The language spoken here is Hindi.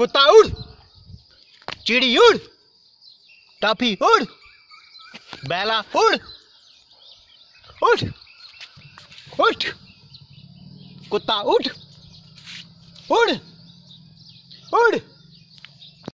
कुत्ता उड़ चिड़ी उड़ टाफी उड़ बैला उड़ उठ उठ कुत्ता उठ उड़ उड़